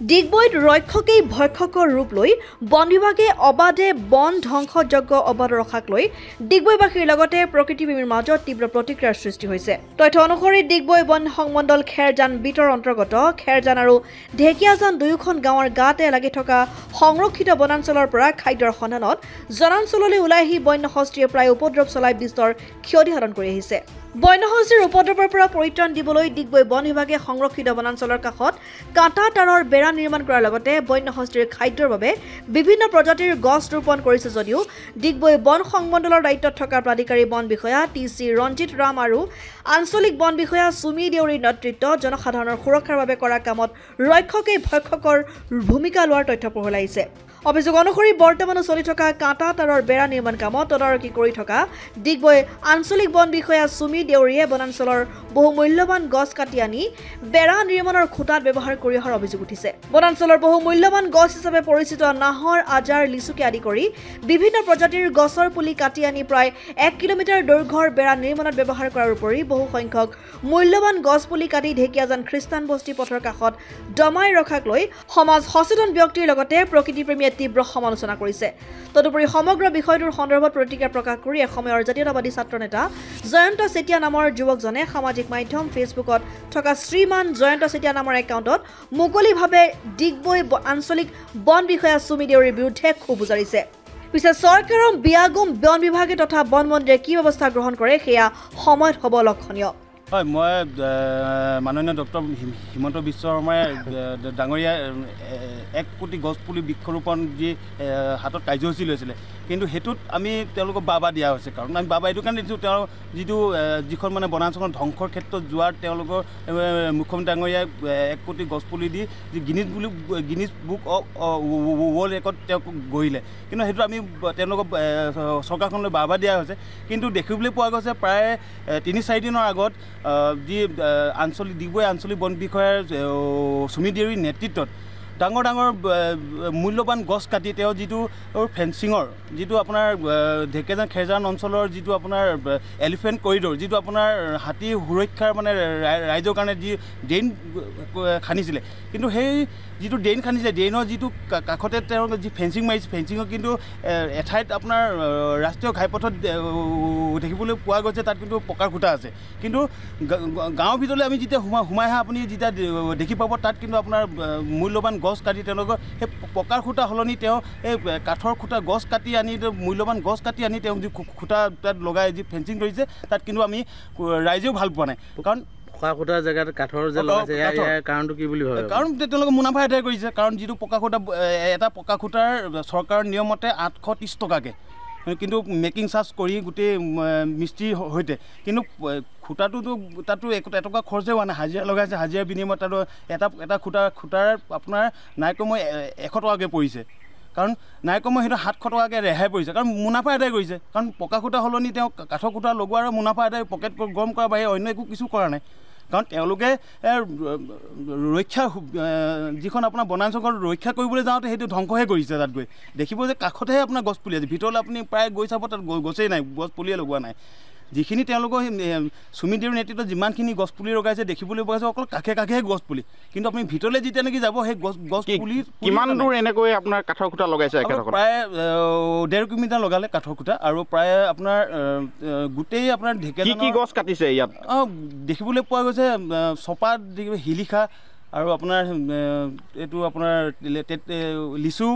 ডিগবৈত ৰক্ষকেই ভক্ষকৰ ৰূপ লৈ বন বিভাগে অবাধে বন ধ্বংসযজ্ঞ অব্যাহত ৰখাক লৈ ডিগবৈবাসীৰ লগতে প্ৰকৃতিপ্ৰেমীৰ মাজত তীব্ৰ প্ৰতিক্ৰিয়াৰ সৃষ্টি হৈছে। তথ্য অনুসৰি ডিগবৈ বন সংমণ্ডল খেৰজান বিটৰ অন্তৰ্গত খেৰজান আৰু ঢেকীয়াজান দুয়োখন গাঁৱৰ গাতে লাগি থকা সংৰক্ষিত বনাঞ্চলৰ পৰা খাদ্যৰ সন্ধানত জনাঞ্চললৈ ওলাই আহি বন্য হস্তীয়ে প্ৰায় উপদ্ৰৱ চলাই বিস্তৰ ক্ষতি সাধন কৰি আহিছে। বন্যহস্তীৰ উপদ্ৰৱৰ পৰা পৰিত্ৰাণ দিবলৈ ডিগবৈ বন বিভাগে সংৰক্ষিত বনাঞ্চলৰ কাষত কাঁটা তাঁৰৰ বেৰা নিৰ্মাণ কৰাৰ লগতে বন্যহস্তীৰ খাদ্যৰ বাবে বিভিন্ন প্ৰজাতিৰ গছ ৰোপণ কৰিছে যদিও ডিগবৈ বন সংমণ্ডলৰ দায়িত্বত থকা প্ৰাধিকাৰী বন বিষয়া টি চি ৰঞ্জিত ৰাম আৰু আঞ্চলিক বন বিষয়া চুমি দেউৰীৰ নেতৃত্বত জনসাধাৰণৰ সুৰক্ষাৰ বাবে কৰা কামত ৰক্ষকেই ভক্ষকৰ ভূমিকা লোৱাৰ তথ্য পোহৰ লাগিছে অভিযোগ অনুসৰি বৰ্তমানো চলি থকা কাঁটা তাঁৰৰ বেৰা নিৰ্মাণ কামত তদাৰকী কৰি থকা ডিগবৈ আঞ্চলিক বন বিষয়া চুমি দেউৰীয়ে বনাঞ্চলৰ বহু মূল্যৱান গছ কাটি আনি বেৰা নিৰ্মাণৰ খুঁটাত ব্যৱহাৰ কৰি অহাৰ অভিযোগ উঠিছে। বনাঞ্চলৰ বহু মূল্যৱান গছ হিচাপে পৰিচিত নাহৰ আজাৰ লিচুকে আদি কৰি বিভিন্ন প্ৰজাতিৰ গছৰ পুলি কাটি আনি প্ৰায় এক কিলোমিটাৰ দৈৰ্ঘ্যৰ বেৰা নিৰ্মাণত ব্যৱহাৰ কৰাৰ উপৰি বহু সংখ্যক মূল্যৱান গছ পুলি কাটি ঢেকীয়াজান খ্ৰীষ্টান বস্তি পথৰ কাষত দমাই ৰখাক লৈ সমাজ সচেতন ব্যক্তিৰ লগতে প্ৰকৃতিপ্ৰেমীয়ে তীব্ৰ সমালোচনা কৰিছে। তদুপৰি সমগ্ৰ বিষয়টোৰ সন্দৰ্ভত প্ৰতিক্ৰিয়া প্ৰকাশ কৰি এসময়ৰ জাতীয়তাবাদী ছাত্ৰ নেতা জয়ন্ত চেতিয়া নামৰ যুৱকজনে সামাজিক মাধ্যম ফেচবুকত থকা শ্ৰীমান জয়ন্ত চেতিয়া নামৰ একাউণ্টত মুকলিভাৱে ডিগবৈ আঞ্চলিক বন বিষয়া চুমি দেউৰীৰ বিৰুদ্ধে ক্ষোভ উজাৰিছে। পিছে চৰকাৰৰ বিয়াগুম বন বিভাগে তথা বন মন্ত্ৰীয়ে কি ব্যৱস্থা গ্ৰহণ কৰে সেয়া সময়ত হ'ব লক্ষণীয়। হয় মই মাননীয় ডক্টৰ হিমন্ত বিশ্ব শৰ্মাই ডাঙৰীয়া এক কোটি গছপুলি বৃক্ষৰোপণ যি হাতত কাৰ্যসূচী লৈছিলে। কিন্তু সেইটোত আমি তেওঁলোকক বাবা দিয়া হৈছে। কাৰণ আমি বাবা এইটো কাৰণে দিছোঁ তেওঁ যিটো যিখন মানে বনাঞ্চলখন ধ্বংসৰ ক্ষেত্ৰত যোৱাৰ তেওঁলোকৰ মুখ্যমন্ত্ৰী ডাঙৰীয়াই এক কোটি গছপুলি দি যি গিনিজ বুলি গিনিজ বুক ৱৰ্ল্ড ৰেকৰ্ড তেওঁক গঢ়িলে। কিন্তু সেইটো আমি তেওঁলোকক চৰকাৰখনলৈ বাবা দিয়া হৈছে। কিন্তু দেখিবলৈ পোৱা গৈছে প্ৰায় তিনি চাৰিদিনৰ আগত যি আঞ্চলিক ডিগবৈ আঞ্চলিক বন বিষয়াৰ আহ, সুমি দেউৰীৰ নেতৃত্বত ডাঙৰ ডাঙৰ মূল্যৱান গছ কাটি তেওঁ যিটো ফেঞ্চিঙৰ যিটো আপোনাৰ আহ, ঢেকীয়াজান খেৰজান অঞ্চলৰ যিটো আপোনাৰ এলিফেণ্ট কৰিডৰ যিটো আপোনাৰ হাতী সুৰক্ষাৰ মানে ৰাই- ৰাইজৰ কাৰণে যি ড্ৰেইন খান্দিছিলে। কিন্তু সেই যিটো ড্ৰেইন খান্দিছিলে ড্ৰেইনৰ যিটো কাষতে তেওঁ যি ফেঞ্চিং মাৰিছে ফেঞ্চিঙৰ কিন্তু এঠাইত আপোনাৰ ৰাষ্ট্ৰীয় ঘাইপথত দেখিবলৈ পোৱা গৈছে তাত কিন্তু পকাৰ খুঁটা আছে। কিন্তু গাঁৱৰ ভিতৰলৈ আমি যেতিয়া সোমাই সোমাই আহা আপুনি যেতিয়া দেখি পাব তাত কিন্তু আপোনাৰ মূল্যৱান গছ কাটি তেওঁলোকৰ সেই পকাৰ খুঁটা সলনি তেওঁ এই কাঠৰ খুঁটা গছ কাটি আনি মূল্যৱান গছ কাটি আনি তেওঁ যি খুঁটা তাত লগাই যি ফেঞ্চিং কৰিছে তাত কিন্তু আমি ৰাইজেও ভাল পোৱা নাই। কাৰণ পকা খুটা জেগাত কাঠৰ যে লগাইছে কাৰণটো কি বুলি ভাবে? কাৰণ তেওঁলোকে মুনাফা আদায় কৰিছে। কাৰণ যিটো পকা খুঁটা এটা পকা খুঁটাৰ চৰকাৰৰ নিয়মতে আঠশ ত্ৰিছ টকাকৈ। কিন্তু মেকিং চাৰ্জ কৰি গোটেই মিস্ত্ৰীৰ সৈতে। কিন্তু খুঁটাটোতো তাতো একো এটকা খৰচে হোৱা নাই। হাজিৰা লগাইছে হাজিৰা বিনিময়ত তাতো এটা এটা খুঁটা খুঁটাৰ আপোনাৰ নাই কমেও এশ টকাকৈ পৰিছে। কাৰণ নাই কমেও সেইটো সাতশ টকাকৈ ৰেহাই পৰিছে। কাৰণ মুনাফা আদায় কৰিছে। কাৰণ পকা খুঁটা সলনি তেওঁ কাঠৰ খুঁটা লগোৱাৰ মুনাফা আদায় পকেট গৰম কৰাৰ বাহিৰে অন্য একো কিছু কৰা নাই। কাৰণ তেওঁলোকে ৰক্ষা যিখন আপোনাৰ বনাঞ্চলখন ৰক্ষা কৰিবলৈ যাওঁতে সেইটো ধ্বংসহে কৰিছে তাত গৈ দেখিব যে কাষতেহে আপোনাৰ গছ পুলি আছে ভিতৰলৈ আপুনি প্ৰায় গৈ চাব তাত গছেই নাই গছ পুলিয়ে লগোৱা নাই। যিখিনি তেওঁলোকৰ সুমিদেউৰ নেতৃত্বত যিমানখিনি গছ পুলি লগাইছে দেখিবলৈ পোৱা গৈছে অকল কাষে কাষেহে গছ পুলি। কিন্তু আপুনি ভিতৰলৈ যেতিয়া নেকি যাব সেই গছ গছ কি- পুলি কিমান দূৰ এনেকৈ আপোনাৰ কাঠৰ খুটা লগাইছে প্ৰায় ডেৰ কিলোমিটাৰ লগালে কাঠৰ খুঁটা আৰু প্ৰায় আপোনাৰ গোটেই আপোনাৰ ঢেকীয়া কি গছ কাটিছে ইয়াত? অঁ দেখিবলৈ পোৱা গৈছে চপা শিলিখা আৰু আপোনাৰ এইটো আপোনাৰ লিচু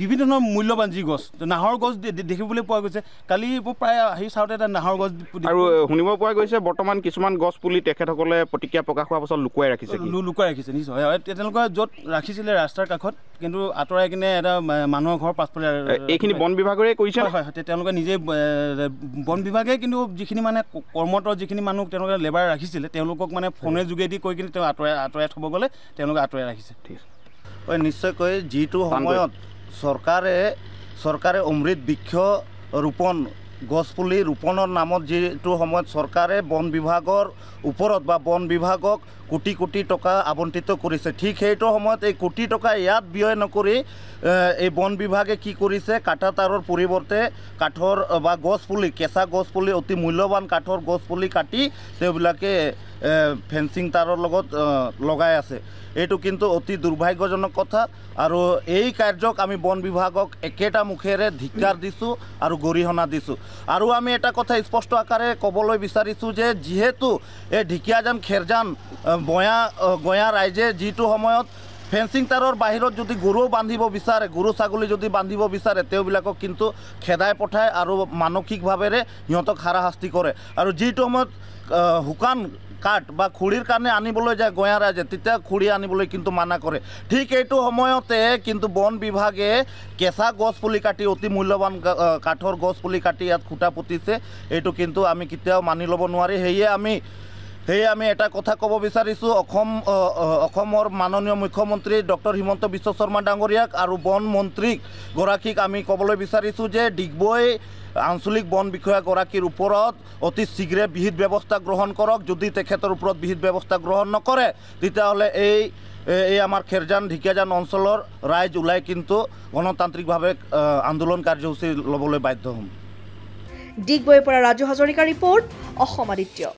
বিভিন্ন ধৰণৰ মূল্যৱান যি গছ নাহৰ গছ দেখিবলৈ পোৱা গৈছে। কালি মই প্ৰায় আহি চাওঁতে এটা নাহৰ গছ আৰু শুনিব পোৱা গৈছে বৰ্তমান কিছুমান গছ পুলি তেখেতসকলে প্ৰতিক্ৰিয়া প্ৰকাশ হোৱাৰ পাছত লুকুৱাই ৰাখিছে লুকুৱাই ৰাখিছে নিশ্চয়। হয় তেওঁলোকে য'ত ৰাখিছিলে ৰাস্তাৰ কাষত কিন্তু আঁতৰাই কিনে এটা মানুহৰ ঘৰৰ পাছফালে এইখিনি বন বিভাগৰে কৰিছে হয় তেওঁলোকে নিজে এ, বন বিভাগে কিন্তু যিখিনি মানে কৰ্মৰত যিখিনি মানুহ তেওঁলোকে লেবাৰ ৰাখিছিলে তেওঁলোকক মানে ফোনে যোগেদি কৈ কিনে তেওঁ আঁতৰাই আঁতৰাই থ'ব গ'লে তেওঁলোকে আঁতৰাই ৰাখিছে। হয় নিশ্চয়কৈ যিটো সময়ত চৰকাৰে চৰকাৰে অমৃত বৃক্ষ ৰোপণ গছপুলি ৰোপণৰ নামত যিটো সময়ত চৰকাৰে বন বিভাগৰ ওপৰত বা বন বিভাগক কোটি কোটি টকা আবণ্টিত কৰিছে ঠিক সেইটো সময়ত এই কোটি টকা ইয়াত ব্যয় নকৰি এই বন বিভাগে কি কৰিছে কাটা তাঁৰৰ পৰিৱৰ্তে কাঠৰ বা গছ পুলি কেঁচা গছ পুলি অতি মূল্যৱান কাঠৰ গছ পুলি কাটি তেওঁবিলাকে ফেঞ্চিং তাঁৰৰ লগত লগাই আছে। এইটো কিন্তু অতি দুৰ্ভাগ্যজনক কথা। আৰু এই কাৰ্যক আমি বন বিভাগক একেটা মুখেৰে ধিক্কাৰ দিছোঁ আৰু গৰিহণা দিছোঁ। আৰু আমি এটা কথা স্পষ্ট আকাৰে ক'বলৈ বিচাৰিছোঁ যে যিহেতু এই ঢেকীয়াজান খেৰজান বয়া গঞা ৰাইজে যিটো সময়ত ফেঞ্চিং তাৰৰ বাহিৰত যদি গৰু বান্ধিব বিচাৰে গৰু ছাগলী যদি বান্ধিব বিচাৰে তেওঁবিলাকক কিন্তু খেদাই পঠায় আৰু মানসিকভাৱেৰে সিহঁতক হাৰাশাস্তি কৰে। আৰু যিটো সময়ত শুকান কাঠ বা খৰিৰ কাৰণে আনিবলৈ যায় গঞা ৰাইজে তেতিয়া খৰি আনিবলৈ কিন্তু মানা কৰে। ঠিক এইটো সময়তে কিন্তু বন বিভাগে কেঁচা গছ পুলি কাটি অতি মূল্যৱান কাঠৰ গছ পুলি কাটি ইয়াত খুটা পুতিছে। এইটো কিন্তু আমি কেতিয়াও মানি ল'ব নোৱাৰি। সেয়ে আমি সেয়ে আমি এটা কথা ক'ব বিচাৰিছোঁ অসম অসমৰ মাননীয় মুখ্যমন্ত্ৰী ডক্টৰ হিমন্ত বিশ্ব শৰ্মা ডাঙৰীয়াক আৰু বন মন্ত্ৰীক গৰাকীক আমি ক'বলৈ বিচাৰিছোঁ যে ডিগবৈ আঞ্চলিক বন বিষয়াগৰাকীৰ ওপৰত অতি শীঘ্ৰে বিহিত ব্যৱস্থা গ্ৰহণ কৰক। যদি তেখেতৰ ওপৰত বিহিত ব্যৱস্থা গ্ৰহণ নকৰে তেতিয়াহ'লে এই এই আমাৰ খেৰজান ঢেকীয়াজান অঞ্চলৰ ৰাইজ ওলাই কিন্তু গণতান্ত্ৰিকভাৱে আন্দোলন কাৰ্যসূচী ল'বলৈ বাধ্য হ'ম। ডিগবৈৰ পৰা ৰাজু হাজৰিকা ৰিপৰ্ট অসম আদিত্য।